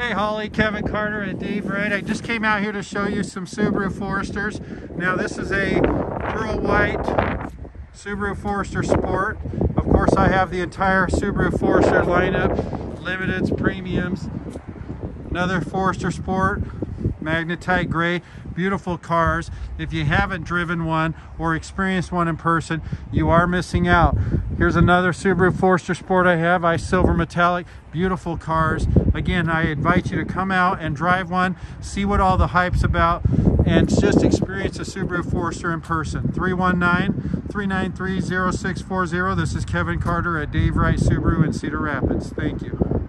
Hi Holly, Kevin Carter and Dave Wright. I just came out here to show you some Subaru Foresters. Now this is a pearl white Subaru Forester Sport. Of course I have the entire Subaru Forester lineup, limiteds, premiums, another Forester Sport, magnetite gray beautiful cars if you haven't driven one or experienced one in person you are missing out here's another Subaru Forester Sport I have. Ice silver metallic beautiful cars. Again I invite you to come out and drive one see what all the hype's about and just experience a Subaru Forester in person. 319-393-0640 this is Kevin Carter at Dave Wright Subaru in Cedar Rapids. Thank you